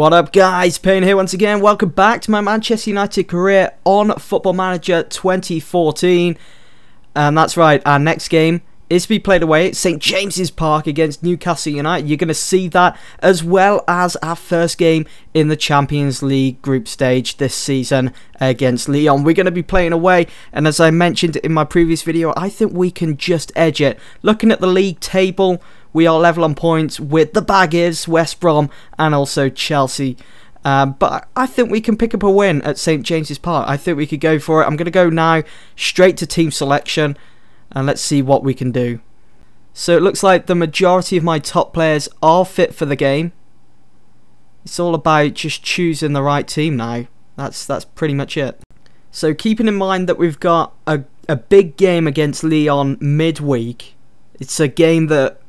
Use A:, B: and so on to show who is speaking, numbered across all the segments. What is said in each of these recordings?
A: What up guys, Payton here once again, welcome back to my Manchester United career on Football Manager 2014 And um, that's right, our next game is to be played away at St James's Park against Newcastle United. You're going to see that as well as our first game in the Champions League group stage this season against Lyon. We're going to be playing away and as I mentioned in my previous video, I think we can just edge it. Looking at the league table we are level on points with the Baggies, West Brom, and also Chelsea. Um, but I think we can pick up a win at St James's Park. I think we could go for it. I'm going to go now straight to team selection and let's see what we can do. So it looks like the majority of my top players are fit for the game. It's all about just choosing the right team now. That's that's pretty much it. So keeping in mind that we've got a, a big game against Lyon midweek, it's a game that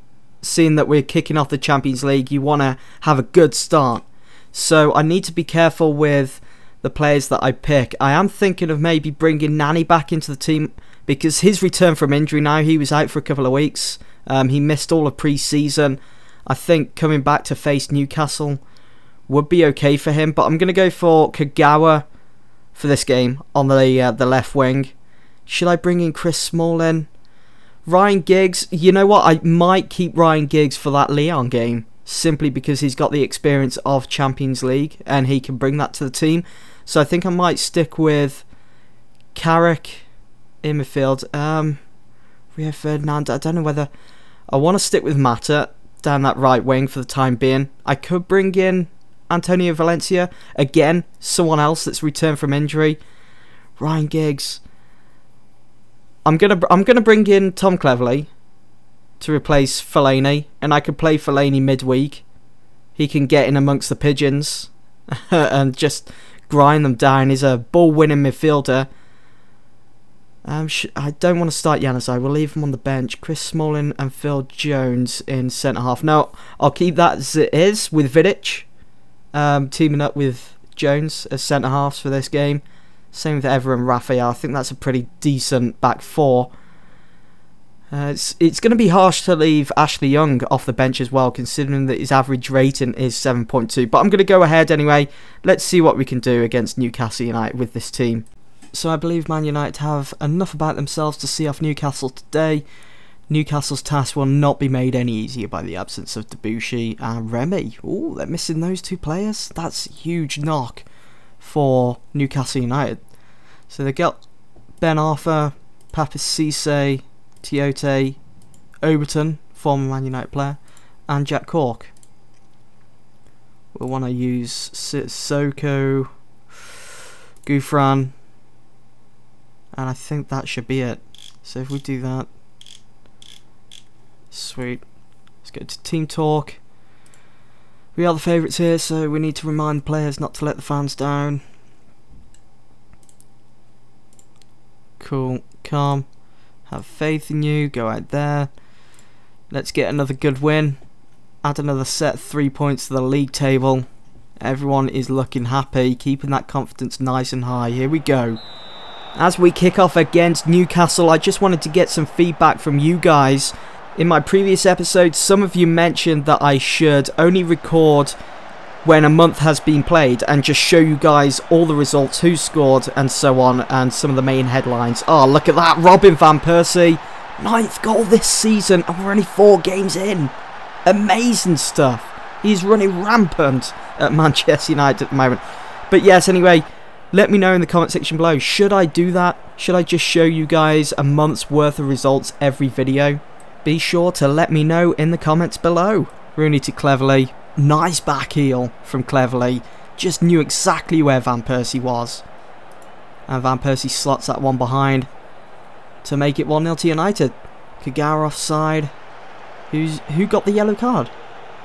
A: seeing that we're kicking off the Champions League, you want to have a good start. So I need to be careful with the players that I pick. I am thinking of maybe bringing Nani back into the team because his return from injury now, he was out for a couple of weeks. Um, he missed all of pre-season. I think coming back to face Newcastle would be okay for him. But I'm going to go for Kagawa for this game on the uh, the left wing. Should I bring in Chris Smalling? Ryan Giggs, you know what? I might keep Ryan Giggs for that Lyon game simply because he's got the experience of Champions League and he can bring that to the team. So I think I might stick with Carrick in midfield. Um, Rio Ferdinand, I don't know whether I want to stick with Mata down that right wing for the time being. I could bring in Antonio Valencia again, someone else that's returned from injury. Ryan Giggs. I'm gonna I'm gonna bring in Tom Cleverley to replace Fellaini, and I could play Fellaini midweek. He can get in amongst the pigeons and just grind them down. He's a ball-winning midfielder. Um, I don't want to start Januzaj. We'll leave him on the bench. Chris Smalling and Phil Jones in centre half. No, I'll keep that as it is with Vidic, um, teaming up with Jones as centre halves for this game. Same with Evra and Raphael. I think that's a pretty decent back four. Uh, it's it's going to be harsh to leave Ashley Young off the bench as well, considering that his average rating is 7.2. But I'm going to go ahead anyway. Let's see what we can do against Newcastle United with this team. So I believe Man United have enough about themselves to see off Newcastle today. Newcastle's task will not be made any easier by the absence of Debuchy and Remy. Oh, they're missing those two players. That's a huge knock for Newcastle United. So they got Ben Arfa, Papiss Cisse, Tiote, Obertan, former Man United player, and Jack Colback. We'll want to use Sissoko, Gouffran, and I think that should be it. So if we do that, sweet. Let's go to Team Talk. We are the favourites here, so we need to remind players not to let the fans down. Cool, calm, have faith in you, go out there. Let's get another good win. Add another set three points to the league table. Everyone is looking happy, keeping that confidence nice and high. Here we go. As we kick off against Newcastle, I just wanted to get some feedback from you guys in my previous episode, some of you mentioned that I should only record when a month has been played and just show you guys all the results, who scored and so on, and some of the main headlines. Oh, look at that, Robin Van Persie, ninth goal this season, and we're only four games in. Amazing stuff. He's running rampant at Manchester United at the moment. But yes, anyway, let me know in the comment section below. Should I do that? Should I just show you guys a month's worth of results every video? Be sure to let me know in the comments below. Rooney to Cleverley. Nice back heel from Cleverley. Just knew exactly where Van Persie was. And Van Persie slots that one behind to make it 1-0 to United. Kagawa offside. Who's Who got the yellow card?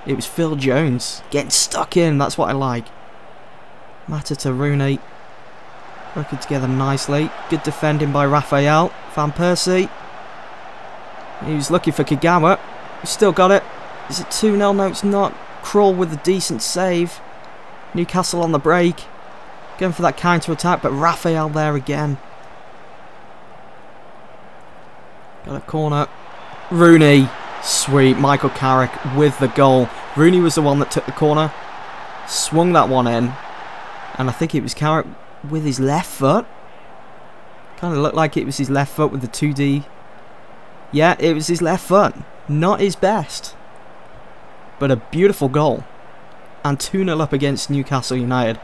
A: It was Phil Jones. Getting stuck in, that's what I like. Mata to Rooney. Working together nicely. Good defending by Raphael. Van Persie. He was looking for Kagawa. He's still got it. Is it 2-0? No, it's not. Krul with a decent save. Newcastle on the break. Going for that counter-attack, but Raphael there again. Got a corner. Rooney. Sweet. Michael Carrick with the goal. Rooney was the one that took the corner. Swung that one in. And I think it was Carrick with his left foot. Kind of looked like it was his left foot with the 2D. Yeah, it was his left foot. Not his best. But a beautiful goal. And 2-0 up against Newcastle United.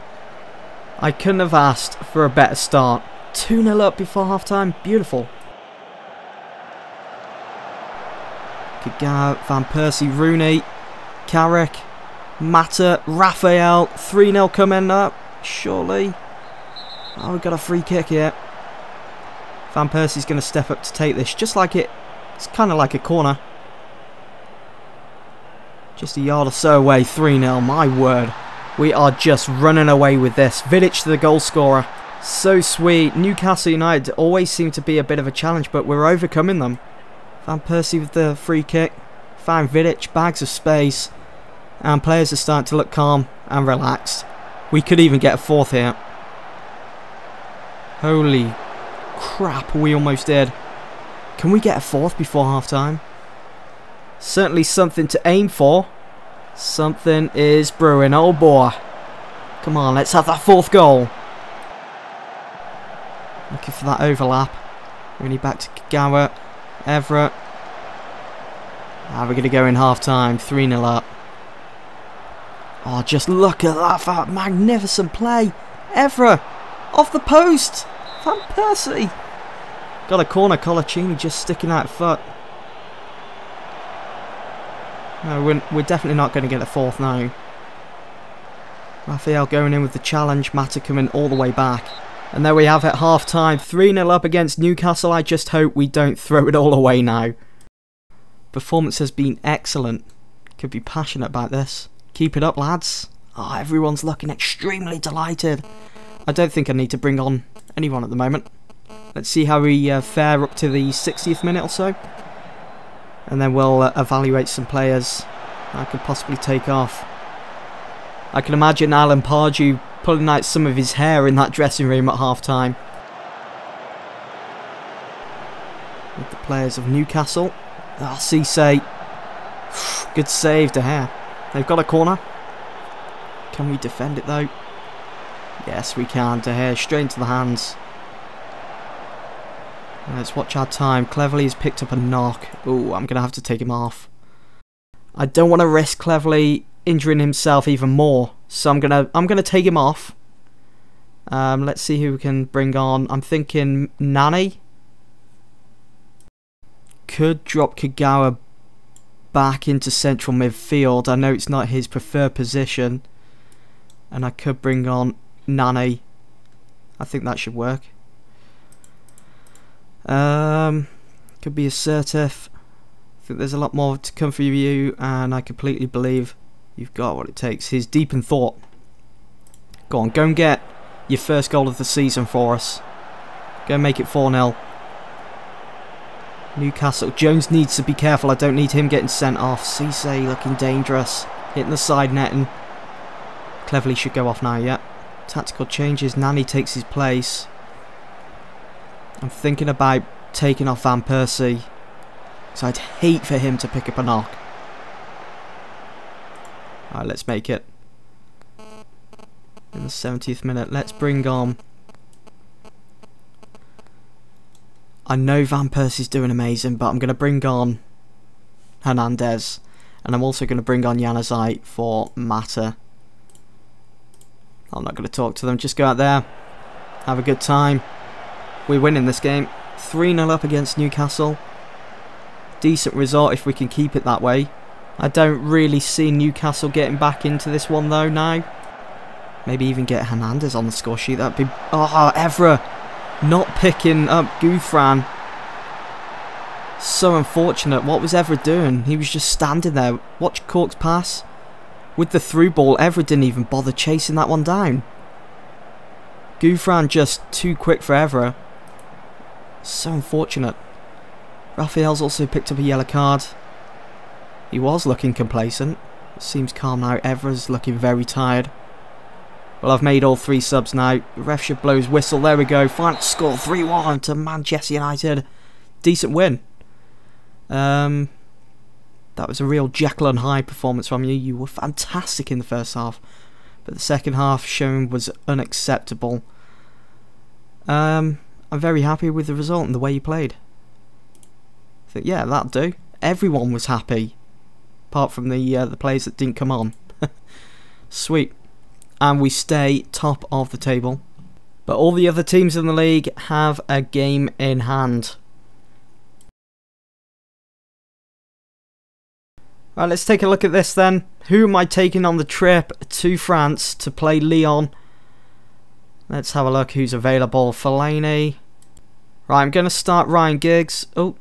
A: I couldn't have asked for a better start. 2-0 up before half-time. Beautiful. Kagawa, Van Persie, Rooney, Carrick, Mata, Raphael, 3-0 coming up, surely. Oh, we've got a free kick here. Van Persie's going to step up to take this, just like it. It's kind of like a corner. Just a yard or so away, 3-0, my word. We are just running away with this. Vidic to the goal scorer. So sweet. Newcastle United always seem to be a bit of a challenge, but we're overcoming them. Van Persie with the free kick. Find Vidic, bags of space. And players are starting to look calm and relaxed. We could even get a fourth here. Holy crap, we almost did. Can we get a fourth before half time? Certainly something to aim for. Something is brewing. Oh boy. Come on, let's have that fourth goal. Looking for that overlap. Really back to Kagawa. Evra. Ah, Are we going to go in half time? 3 0 up. Oh, just look at that, that magnificent play. Evra. Off the post. Van Persie. Got a corner, Coloccini just sticking that foot. No, we're, we're definitely not going to get a fourth now. Raphael going in with the challenge, Mata coming all the way back. And there we have it, half time. 3 0 up against Newcastle. I just hope we don't throw it all away now. Performance has been excellent. Could be passionate about this. Keep it up, lads. Oh, everyone's looking extremely delighted. I don't think I need to bring on anyone at the moment. Let's see how we uh, fare up to the 60th minute or so. And then we'll uh, evaluate some players I could possibly take off. I can imagine Alan Pardew pulling out some of his hair in that dressing room at half time. With the players of Newcastle. Ah, oh, Cisse. Good save De Gea. They've got a corner. Can we defend it though? Yes, we can. De Gea straight into the hands. Let's watch our time. Cleverley has picked up a knock. Oh, I'm going to have to take him off. I don't want to risk Cleverley injuring himself even more. So I'm gonna I'm gonna take him off. Um, let's see who we can bring on. I'm thinking Nani. Could drop Kagawa back into central midfield. I know it's not his preferred position. And I could bring on Nani. I think that should work. Um, could be assertive. I think there's a lot more to come for you, and I completely believe You've got what it takes. He's deep in thought. Go on, go and get your first goal of the season for us. Go and make it 4-0. Newcastle. Jones needs to be careful. I don't need him getting sent off. Cisse looking dangerous. Hitting the side netting. Cleverley should go off now, yeah. Tactical changes. Nani takes his place. I'm thinking about taking off Van Persie. So I'd hate for him to pick up a knock. Alright, let's make it. In the 70th minute, let's bring on... I know Van Persie's doing amazing, but I'm going to bring on Hernandez. And I'm also going to bring on Januzaj for Mata. I'm not going to talk to them, just go out there. Have a good time. We're winning this game. 3-0 up against Newcastle. Decent result if we can keep it that way. I don't really see Newcastle getting back into this one though now. Maybe even get Hernandez on the score sheet. That'd be... Oh, Evra not picking up Gouffran. So unfortunate. What was Evra doing? He was just standing there. Watch Colback's pass. With the through ball, Evra didn't even bother chasing that one down. Gouffran just too quick for Evra. So unfortunate. Raphael's also picked up a yellow card. He was looking complacent. Seems calm now. Evra's looking very tired. Well, I've made all three subs now. ref should blow his whistle. There we go. Final score 3-1 to Manchester United. Decent win. Um, that was a real Jekyll and Hyde performance from you. You were fantastic in the first half. but the second half shown was unacceptable. Um, I'm very happy with the result and the way you played. Yeah, that'll do. Everyone was happy, apart from the uh, the players that didn't come on. Sweet. And we stay top of the table. But all the other teams in the league have a game in hand. Right, let's take a look at this then. Who am I taking on the trip to France to play Lyon? Let's have a look who's available. Fellaini. Right, I'm going to start Ryan Giggs. Oh,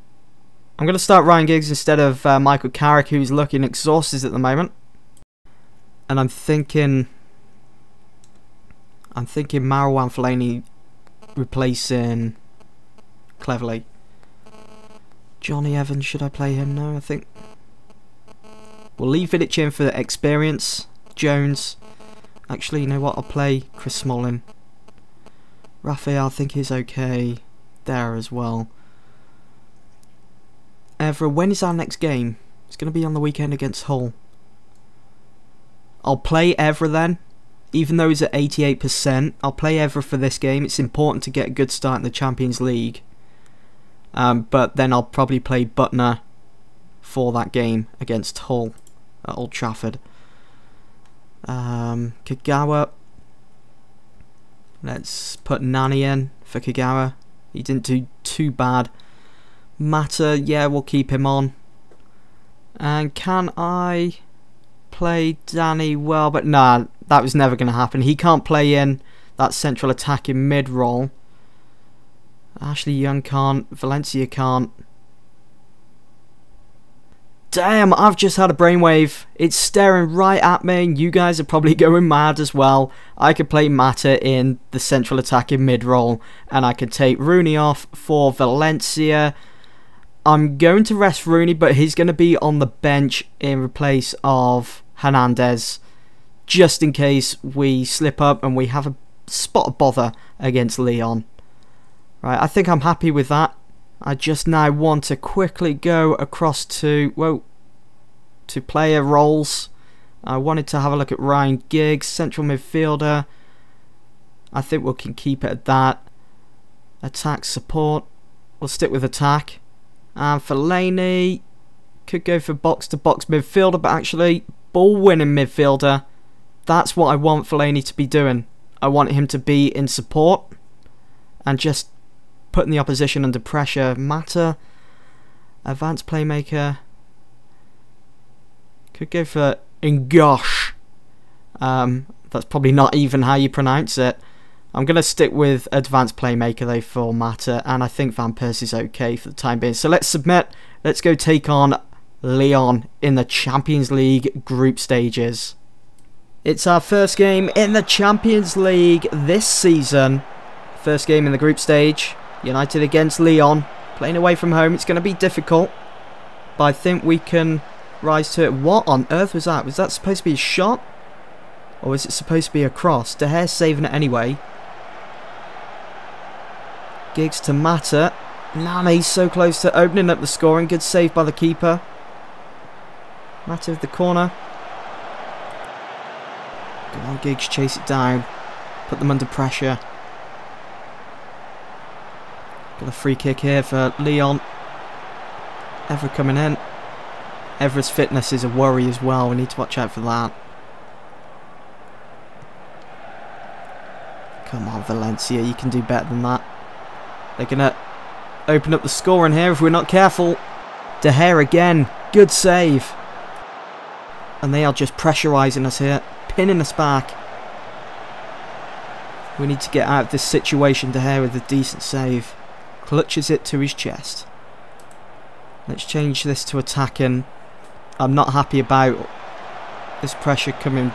A: I'm going to start Ryan Giggs instead of uh, Michael Carrick, who's looking exhausted at the moment. And I'm thinking... I'm thinking Marouane Fellaini replacing Cleverley. Johnny Evans, should I play him? No, I think... We'll leave Vidic in for experience. Jones. Actually, you know what? I'll play Chris Smalling. Raphael, I think he's okay there as well. Evra, when is our next game? It's going to be on the weekend against Hull. I'll play Evra then. Even though he's at 88%, I'll play Evra for this game. It's important to get a good start in the Champions League. Um, but then I'll probably play Büttner for that game against Hull at Old Trafford. Um, Kagawa. Let's put Nani in for Kagawa. He didn't do too bad. Mata, yeah, we'll keep him on. And can I play Danny well? But nah, that was never going to happen. He can't play in that central attacking mid role. Ashley Young can't. Valencia can't. Damn, I've just had a brainwave. It's staring right at me. You guys are probably going mad as well. I could play Mata in the central attacking mid role, and I could take Rooney off for Valencia. I'm going to rest Rooney, but he's going to be on the bench in place of Hernandez, just in case we slip up and we have a spot of bother against Lyon. Right, I think I'm happy with that. I just now want to quickly go across to, well, to player roles. I wanted to have a look at Ryan Giggs, central midfielder. I think we can keep it at that. Attack support. We'll stick with attack. And Fellaini could go for box to box midfielder, but actually ball winning midfielder. That's what I want Fellaini to be doing. I want him to be in support and just putting the opposition under pressure. Mata, advanced playmaker. Could go for Ngosh. Um, that's probably not even how you pronounce it. I'm going to stick with advanced playmaker though for Mata, and I think Van Persie's okay for the time being. So let's submit. Let's go take on Lyon in the Champions League group stages. It's our first game in the Champions League this season. First game in the group stage. United against Lyon. Playing away from home, it's going to be difficult. But I think we can rise to it. What on earth was that? Was that supposed to be a shot? Or was it supposed to be a cross? De Gea saving it anyway. Giggs to Mata. Nani so close to opening up the scoring. Good save by the keeper. Mata with the corner. Come on, Giggs, chase it down. Put them under pressure. Got a free kick here for Lyon. Evra coming in. Evra's fitness is a worry as well. We need to watch out for that. Come on, Valencia. You can do better than that. They're going to open up the scoring here if we're not careful. De Gea again. Good save. And they are just pressurising us here. Pinning us back. We need to get out of this situation. De Gea with a decent save clutches it to his chest. Let's change this to attacking. I'm not happy about this pressure coming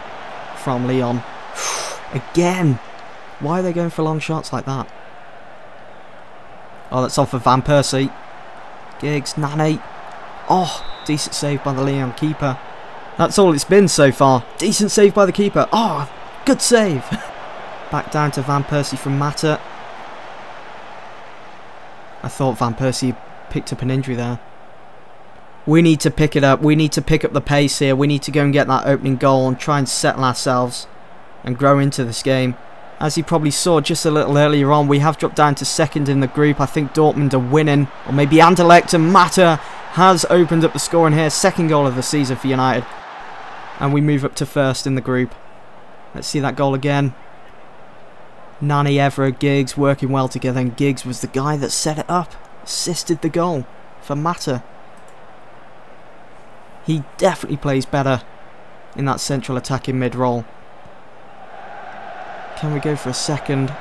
A: from Lyon. Again! Why are they going for long shots like that? Oh, that's off of Van Persie. Giggs, Nani. Oh, decent save by the Lyon keeper. That's all it's been so far. Decent save by the keeper. Oh, good save. Back down to Van Persie from Mata. I thought Van Persie picked up an injury there. We need to pick it up. We need to pick up the pace here. We need to go and get that opening goal and try and settle ourselves and grow into this game. As you probably saw just a little earlier on, we have dropped down to second in the group. I think Dortmund are winning, or maybe Anderlecht and Mata has opened up the scoring here. Second goal of the season for United. And we move up to first in the group. Let's see that goal again. Nani, Evra, Giggs working well together, and Giggs was the guy that set it up, assisted the goal for Mata. He definitely plays better in that central attacking mid role. Can we go for a second?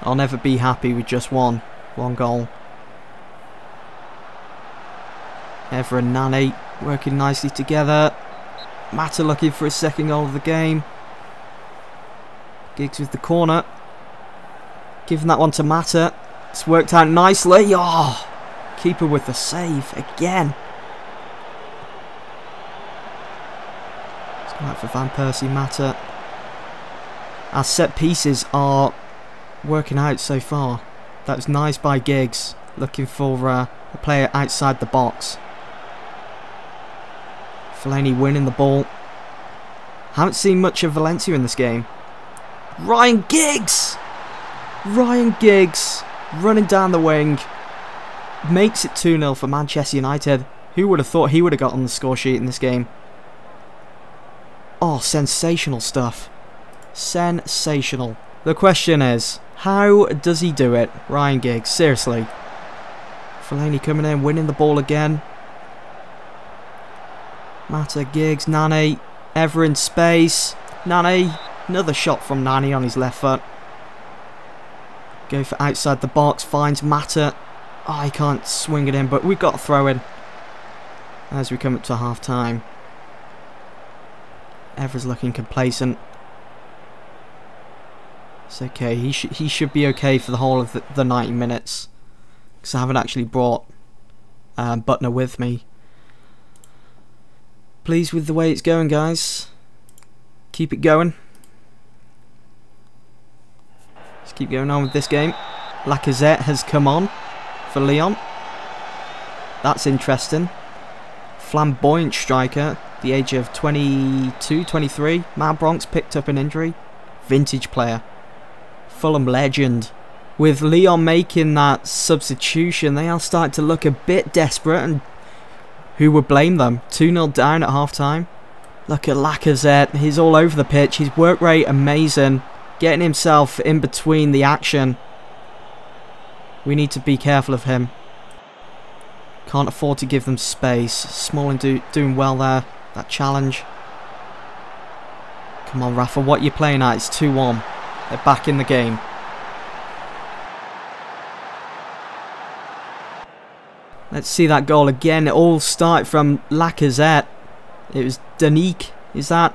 A: I'll never be happy with just one. One goal. Evra and Nani working nicely together. Mata looking for his second goal of the game. Giggs with the corner. Giving that one to Mata. It's worked out nicely. Oh, keeper with the save again. Right for Van Persie Mata. Our set pieces are working out so far. That was nice by Giggs, looking for uh, a player outside the box. Fellaini winning the ball. Haven't seen much of Valencia in this game. Ryan Giggs! Ryan Giggs running down the wing. Makes it 2-0 for Manchester United. Who would have thought he would have got on the score sheet in this game? Oh, sensational stuff. Sensational. The question is, how does he do it? Ryan Giggs, seriously. Fellaini coming in, winning the ball again. Mata, Giggs, Nani, Evra in space. Nani, another shot from Nani on his left foot. Go for outside the box, finds Mata. Oh, he can't swing it in, but we've got a throw in. As we come up to half time. Evra's looking complacent. It's okay. He should he should be okay for the whole of the, the 90 minutes. Because I haven't actually brought um, Büttner with me. Pleased with the way it's going, guys. Keep it going. Let's keep going on with this game. Lacazette has come on for Lyon. That's interesting. Flamboyant striker the age of 22, 23. Malbranque picked up an injury. Vintage player. Fulham legend. With Lyon making that substitution, they are starting to look a bit desperate and who would blame them? 2-0 down at half-time. Look at Lacazette, he's all over the pitch, his work rate amazing, getting himself in between the action. We need to be careful of him. Can't afford to give them space. Smalling do, doing well there. That challenge. Come on, Rafa, what you playing at? It's 2-1. They're back in the game. Let's see that goal again. It all started from Lacazette. It was Danique, is that?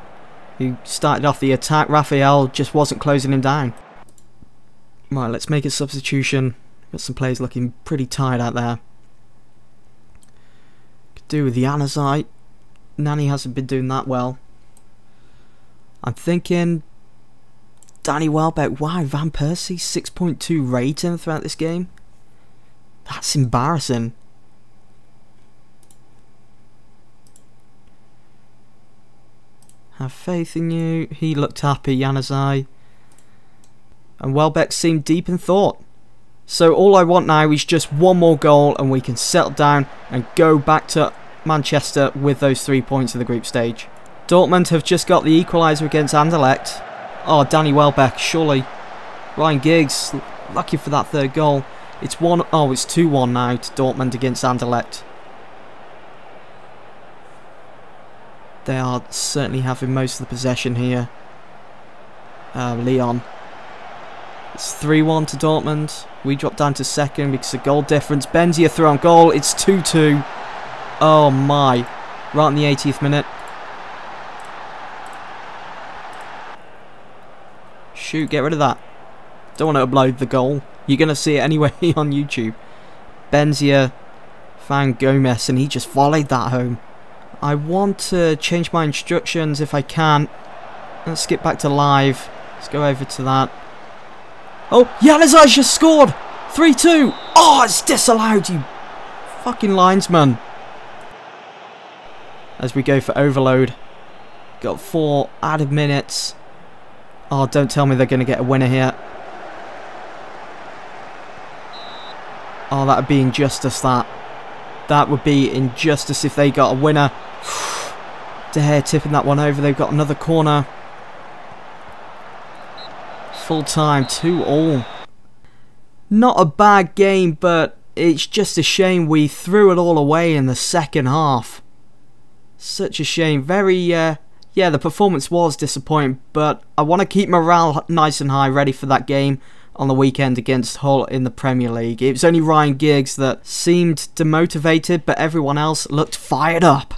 A: Who started off the attack. Raphael just wasn't closing him down. Right, let's make a substitution. Got some players looking pretty tired out there. Could do with the Januzaj. Nani hasn't been doing that well. I'm thinking Danny Welbeck. Why Van Persie 6.2 rating throughout this game. That's embarrassing. Have faith in you. He looked happy, Januzaj. And Welbeck seemed deep in thought. So all I want now is just one more goal and we can settle down and go back to Manchester with those three points of the group stage. Dortmund have just got the equaliser against Anderlecht. Oh, Danny Welbeck, surely. Ryan Giggs, lucky for that third goal. It's one. Oh, it's 2-1 now to Dortmund against Anderlecht. They are certainly having most of the possession here. Uh, Lyon. It's 3-1 to Dortmund. We drop down to second because of goal difference. Benzia throw on goal. It's 2-2. Oh my. Right in the 80th minute. Shoot, get rid of that. Don't want to upload the goal. You're going to see it anyway on YouTube. Benzia found Gomis and he just volleyed that home. I want to change my instructions if I can. Let's skip back to live. Let's go over to that. Oh, Januzaj just scored! 3-2! Oh, it's disallowed, you fucking linesman as we go for overload. Got four added minutes. Oh, don't tell me they're going to get a winner here. Oh, that would be injustice, that. That would be injustice if they got a winner. De Gea tipping that one over. They've got another corner. Full time, 2 all. Not a bad game, but it's just a shame we threw it all away in the second half. Such a shame. Very, uh, yeah, the performance was disappointing, but I want to keep morale nice and high, ready for that game on the weekend against Hull in the Premier League. It was only Ryan Giggs that seemed demotivated, but everyone else looked fired up.